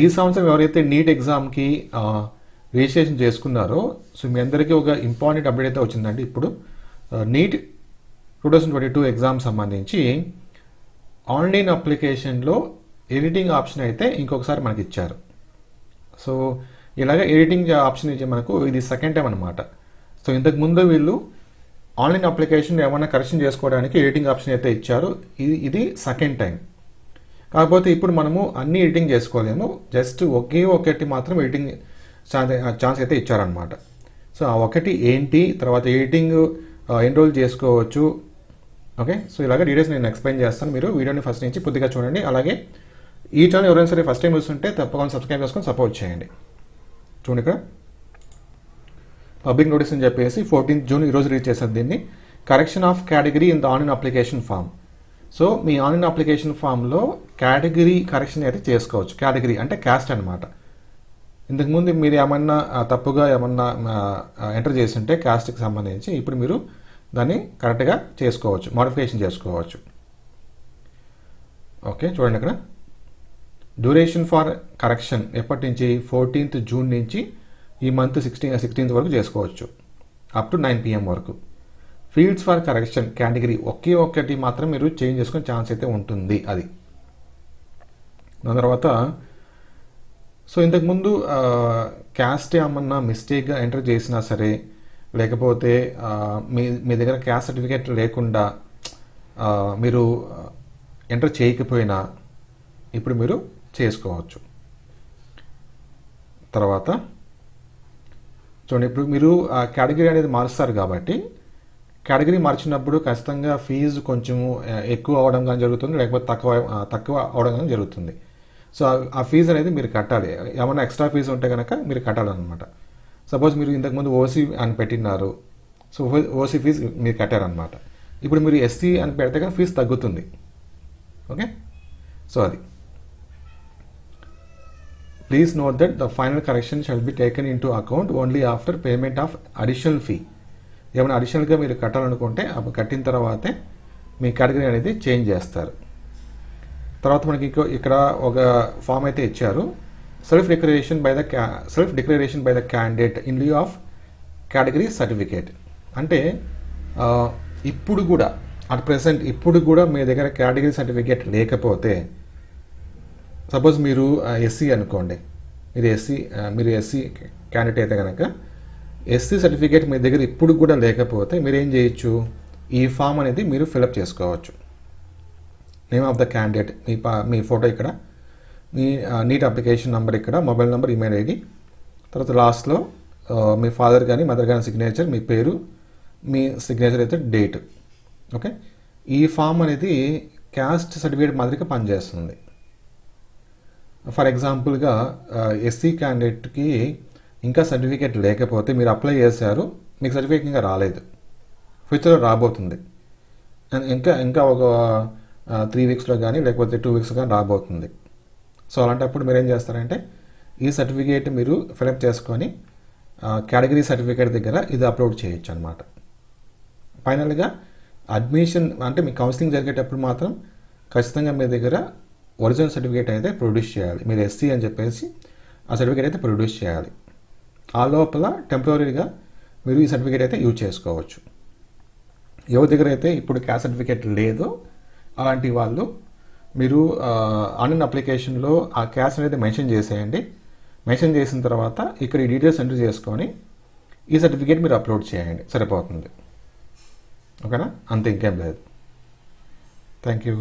ఈ సంవత్సరం ఎవరైతే నీట్ ఎగ్జామ్కి రిజిస్ట్రేషన్ చేసుకున్నారో సో మీ అందరికీ ఒక ఇంపార్టెంట్ అప్డేట్ అయితే వచ్చిందండి. ఇప్పుడు NEET two thousand twenty two exam సంబంధించి ఆన్లైన్ అప్లికేషన్లో ఎడిటింగ్ ఆప్షన్ అయితే ఇంకొకసారి మనకి ఇచ్చారు సో ఇలాగ ఎడిటింగ్ ఆప్షన్ ఇచ్చి మనకు ఇది సెకండ్ టైం అనమాట సో ఇంతకు ముందు వీళ్ళు ఆన్లైన్ అప్లికేషన్ ఏమైనా కరెక్షన్ చేసుకోవడానికి ఎడిటింగ్ ఆప్షన్ అయితే ఇచ్చారు. ఇది ఇది సెకండ్ టైం కాకపోతే ఇప్పుడు మనము అన్ని ఎడిటింగ్ చేసుకోలేము. జస్ట్ ఒకే ఒకటి మాత్రం ఎడిటింగ్ ఛాన్స్ అయితే ఇచ్చారనమాట సో ఆ ఒకటి ఏంటి? తర్వాత ఎడిటింగ్ ఎన్రోల్ చేసుకోవచ్చు? ఓకే? సో ఇలాగ డీటెయిల్స్ నేను ఎక్స్ప్లెయిన్ చేస్తాను. మీరు వీడియోని ఫస్ట్ నుంచి పూర్తిగా చూడండి. అలాగే ఈ ఛానల్ ఎవరైనా సరే ఫస్ట్ టైం చూస్తుంటే తప్పకుండా సబ్స్క్రైబ్ చేసుకొని సపోర్ట్ చేయండి. చూడండి ఇక్కడ. పబ్లిక్ నోటీస్ అని చెప్పేసి ఫోర్టీన్త్ జూన్ ఈరోజు రీచ్ చేశారు దీన్ని. Correction of category in the online application form. So me online application ఫామ్లో కేటగిరీ కరెక్షన్ అయితే చేసుకోవచ్చు. కేటగిరీ అంటే క్యాస్ట్ అనమాట ఇంతకుముందు మీరు ఏమన్నా తప్పుగా ఏమన్నా ఎంటర్ చేస్తుంటే క్యాస్ట్కి సంబంధించి ఇప్పుడు మీరు దాన్ని కరెక్ట్గా చేసుకోవచ్చు. మోడిఫికేషన్ చేసుకోవచ్చు. ఓకే చూడండి ఇక్కడ. డ్యూరేషన్ ఫార్ కరెక్షన్ ఎప్పటి నుంచి ఫోర్టీన్త్ జూన్ నుంచి ఈ మంత్ సిక్స్టీన్ సిక్స్టీన్త్ వరకు చేసుకోవచ్చు. అప్ టు నైన్ పిఎం వరకు. ఫీల్డ్స్ ఫర్ కరెక్షన్ కేటగిరీ ఒకే ఒక్కటి మాత్రం మీరు చేంజ్ చేసుకునే ఛాన్స్ అయితే ఉంటుంది అది. దాని తర్వాత సో ఇంతకుముందు క్యాస్ట్ ఏమన్నా మిస్టేక్గా ఎంటర్ చేసినా సరే లేకపోతే మీ మీ దగ్గర క్యాస్ట్ సర్టిఫికేట్ లేకుండా మీరు ఎంటర్ చేయకపోయినా ఇప్పుడు మీరు చేసుకోవచ్చు. తర్వాత చూడండి ఇప్పుడు మీరు ఆ కేటగిరీ అనేది మారుస్తారు కాబట్టి కేటగిరీ మార్చినప్పుడు ఖచ్చితంగా ఫీజు కొంచెము ఎక్కువ అవడం కానీ జరుగుతుంది లేకపోతే తక్కువ తక్కువ అవడం కానీ జరుగుతుంది. సో ఆ- ఫీజు అనేది మీరు కట్టాలి. ఏమైనా ఎక్స్ట్రా ఫీజు ఉంటే కనుక మీరు కట్టాలన్నమాట. సపోజ్ మీరు ఇంతకుముందు ఓసీ అని పెట్టినారు సో ఓసీ ఫీజు మీరు కట్టారనమాట ఇప్పుడు మీరు ఎస్సీ అని పెడితే కానీ ఫీజు తగ్గుతుంది. ఓకే? సో అది. Please note that the final correction shall be taken into account only after payment of additional fee ఏమైనా అడిషనల్గా మీరు కట్టాలనుకుంటే అప్పుడు కట్టిన తర్వాతే మీ కేటగిరీ అనేది చేంజ్ చేస్తారు. తర్వాత మనకి ఇంకో ఇక్కడ ఒక ఫామ్ అయితే ఇచ్చారు. Self declaration by the self declaration by the candidate in lieu of category certificate అంటే ఇప్పుడు కూడా అట్ ప్రెసెంట్ ఇప్పుడు కూడా మీ దగ్గర కేటగిరీ సర్టిఫికేట్ లేకపోతే సపోజ్ మీరు ఎస్సీ అనుకోండి. మీరు ఎస్సీ మీరు ఎస్సీ క్యాండిడేట్ అయితే కనుక ఎస్సీ సర్టిఫికేట్ మీ దగ్గర ఇప్పుడు కూడా లేకపోతే మీరు ఏం చేయొచ్చు? ఈ ఫామ్ అనేది మీరు ఫిలప్ చేసుకోవచ్చు. నేమ్ ఆఫ్ ద క్యాండిడేట్ మీ పా మీ ఫోటో ఇక్కడ. మీ నీట్ అప్లికేషన్ నెంబర్ ఇక్కడ మొబైల్ నెంబర్ ఈమెయిల్ ఐడి తర్వాత లాస్ట్లో మీ ఫాదర్ కానీ మదర్ కానీ సిగ్నేచర్ మీ పేరు మీ సిగ్నేచర్ అయితే డేట్ ఓకే ఈ ఫామ్ అనేది క్యాస్ట్ సర్టిఫికేట్ మాదిరిగా పనిచేస్తుంది. ఫర్ ఎగ్జాంపుల్గా ఎస్సీ క్యాండిడేట్కి ఇంకా సర్టిఫికేట్ లేకపోతే మీరు అప్లై చేశారు మీకు సర్టిఫికేట్ ఇంకా రాలేదు. ఫ్యూచర్లో రాబోతుంది. అండ్ ఇంకా ఇంకా ఒక త్రీ వీక్స్లో కానీ లేకపోతే టూ వీక్స్ కానీ రాబోతుంది. సో అలాంటప్పుడు మీరు ఏం చేస్తారంటే ఈ సర్టిఫికేట్ మీరు ఫిలప్ చేసుకొని కేటగిరీ సర్టిఫికేట్ దగ్గర ఇది అప్లోడ్ చేయొచ్చు అనమాట ఫైనల్గా అడ్మిషన్ అంటే మీ కౌన్సిలింగ్ జరిగేటప్పుడు మాత్రం ఖచ్చితంగా మీ దగ్గర ఒరిజినల్ సర్టిఫికేట్ అయితే ప్రొడ్యూస్ చేయాలి. మీరు ఎస్సీ అని చెప్పేసి ఆ సర్టిఫికేట్ అయితే ప్రొడ్యూస్ చేయాలి. ఆ లోపల టెంపరీగా మీరు ఈ సర్టిఫికేట్ అయితే యూజ్ చేసుకోవచ్చు. ఎవరి దగ్గర అయితే ఇప్పుడు క్యాస్ట్ సర్టిఫికేట్ లేదో అలాంటి వాళ్ళు మీరు ఆన్లైన్ అప్లికేషన్లో ఆ క్యాష్ అనేది మెన్షన్ చేసేయండి. మెన్షన్ చేసిన తర్వాత ఇక్కడ ఈ డీటెయిల్స్ ఎంటర్ చేసుకొని ఈ సర్టిఫికేట్ మీరు అప్లోడ్ చేయండి. సరిపోతుంది. ఓకేనా? అంతే ఇంకేం లేదు. Thank you.